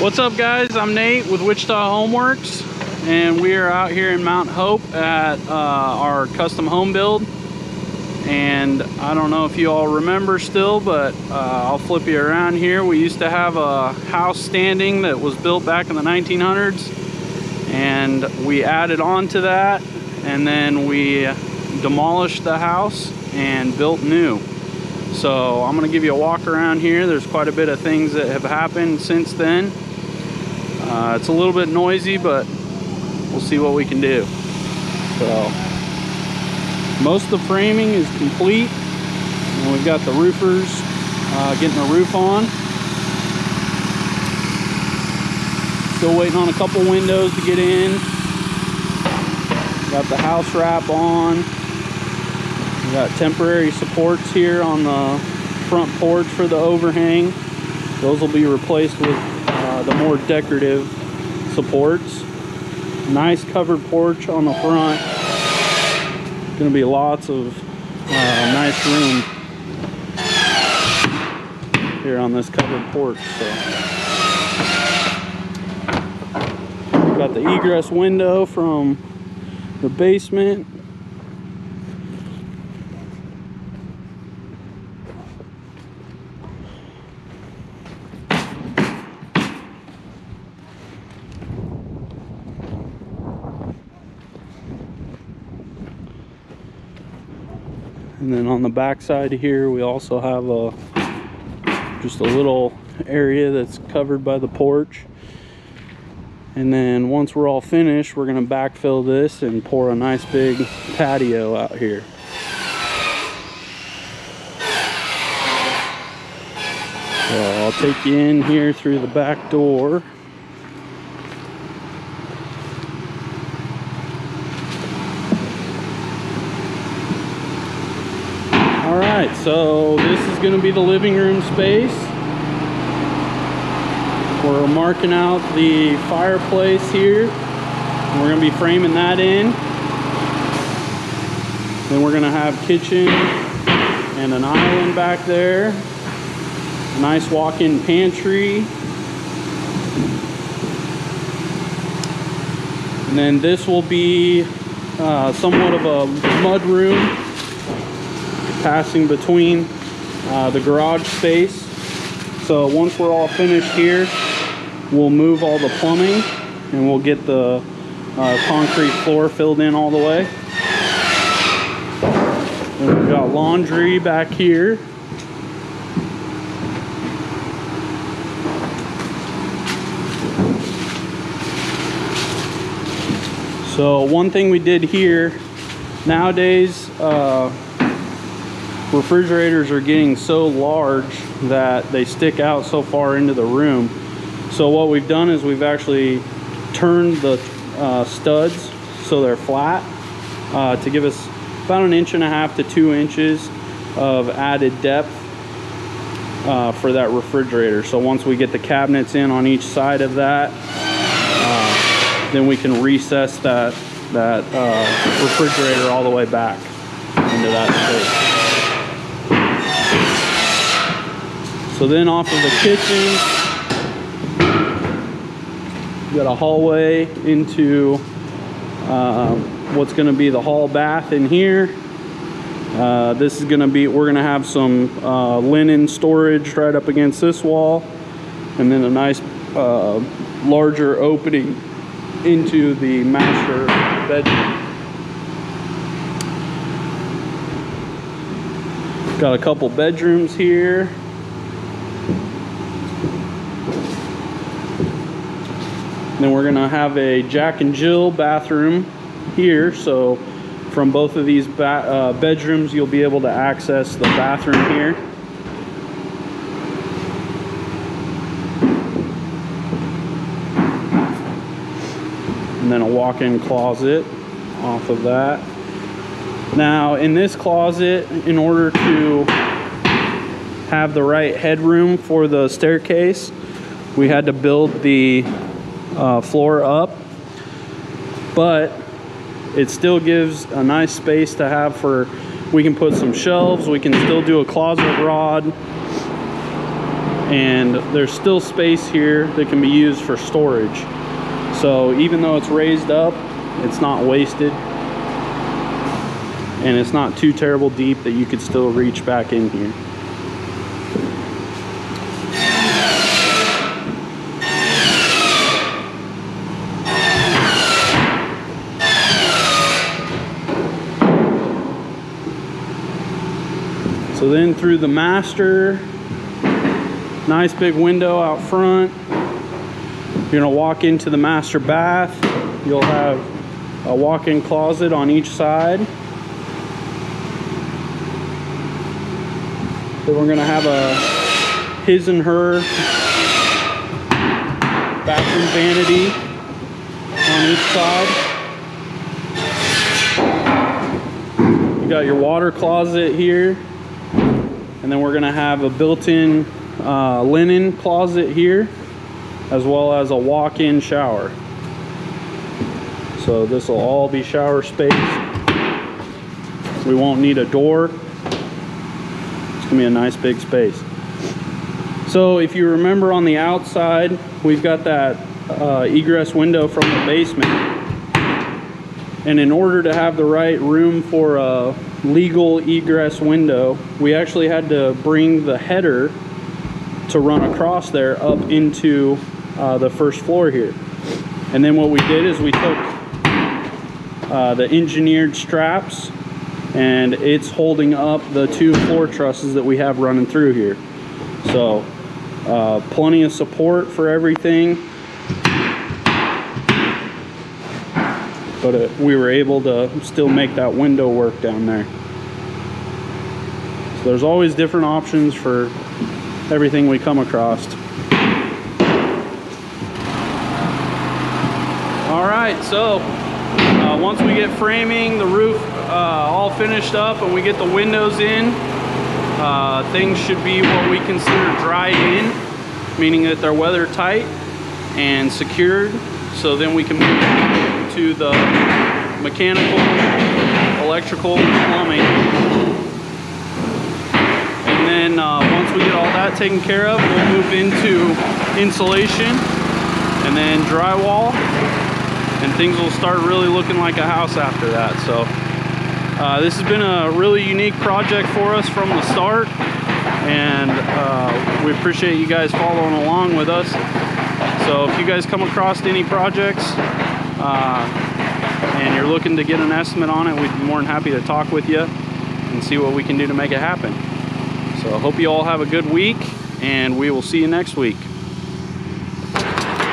What's up guys? I'm Nate with Wichita Homeworks and we are out here in Mount Hope at uh, our custom home build and I don't know if you all remember still but uh, I'll flip you around here. We used to have a house standing that was built back in the 1900s and we added on to that and then we demolished the house and built new. So I'm gonna give you a walk around here. There's quite a bit of things that have happened since then. Uh, it's a little bit noisy, but we'll see what we can do. So, most of the framing is complete. And we've got the roofers uh, getting the roof on. Still waiting on a couple windows to get in. Got the house wrap on. We got temporary supports here on the front porch for the overhang. Those will be replaced with the more decorative supports. Nice covered porch on the front. Gonna be lots of uh, nice room here on this covered porch. So. Got the egress window from the basement. And then on the back side here, we also have a just a little area that's covered by the porch. And then once we're all finished, we're gonna backfill this and pour a nice big patio out here. So I'll take you in here through the back door. All right, so this is gonna be the living room space. We're marking out the fireplace here. We're gonna be framing that in. Then we're gonna have kitchen and an island back there. A nice walk-in pantry. And then this will be uh, somewhat of a mud room passing between uh, the garage space. So once we're all finished here, we'll move all the plumbing and we'll get the uh, concrete floor filled in all the way. And we've got laundry back here. So one thing we did here, nowadays, uh, refrigerators are getting so large that they stick out so far into the room. So what we've done is we've actually turned the uh, studs so they're flat uh, to give us about an inch and a half to two inches of added depth uh, for that refrigerator. So once we get the cabinets in on each side of that, uh, then we can recess that, that uh, refrigerator all the way back into that space. So then off of the kitchen, we got a hallway into uh, what's going to be the hall bath in here. Uh, this is going to be, we're going to have some uh, linen storage right up against this wall, and then a nice uh, larger opening into the master bedroom. Got a couple bedrooms here. Then we're gonna have a Jack and Jill bathroom here. So from both of these uh, bedrooms, you'll be able to access the bathroom here. And then a walk-in closet off of that. Now in this closet, in order to have the right headroom for the staircase, we had to build the uh, floor up, but it still gives a nice space to have for, we can put some shelves, we can still do a closet rod, and there's still space here that can be used for storage. So even though it's raised up, it's not wasted and it's not too terrible deep that you could still reach back in here. So then through the master, nice big window out front. You're gonna walk into the master bath. You'll have a walk-in closet on each side. Then we're gonna have a his and her bathroom vanity on each side. You got your water closet here. And then we're gonna have a built-in uh, linen closet here, as well as a walk-in shower. So this will all be shower space. We won't need a door. It's gonna be a nice big space. So if you remember on the outside, we've got that uh, egress window from the basement. And in order to have the right room for a legal egress window, we actually had to bring the header to run across there up into uh, the first floor here. And then what we did is we took uh, the engineered straps and it's holding up the two floor trusses that we have running through here. So uh, plenty of support for everything. But uh, we were able to still make that window work down there. So there's always different options for everything we come across. All right, so uh, once we get framing, the roof uh, all finished up and we get the windows in, uh, things should be what we consider dried in, meaning that they're weather tight and secured. So then we can move to the mechanical, electrical, plumbing. And then uh, once we get all that taken care of, we'll move into insulation and then drywall and things will start really looking like a house after that. So uh, this has been a really unique project for us from the start and uh, we appreciate you guys following along with us. So if you guys come across any projects uh, and you're looking to get an estimate on it, we'd be more than happy to talk with you and see what we can do to make it happen. So I hope you all have a good week and we will see you next week.